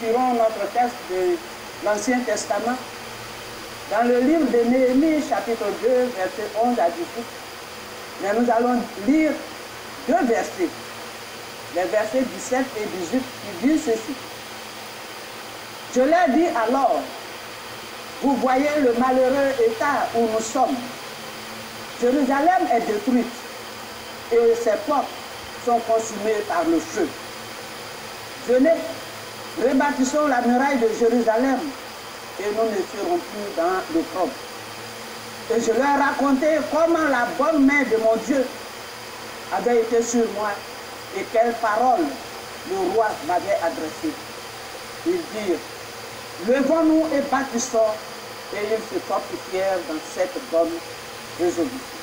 tirons notre texte de l'Ancien Testament, dans le livre de Néhémie, chapitre 2, verset 11 à 18, mais nous allons lire deux versets, les versets 17 et 18, qui disent ceci. Je leur dis alors, vous voyez le malheureux état où nous sommes. Jérusalem est détruite et ses portes sont consumées par le feu. Venez, rebâtissons la muraille de Jérusalem et nous ne serons plus dans le l'opprobre. Et je leur racontais comment la bonne main de mon Dieu avait été sur moi et quelles paroles le roi m'avait adressées. Ils dirent, levons-nous et bâtissons, et ils se fortifièrent dans cette bonne résolution.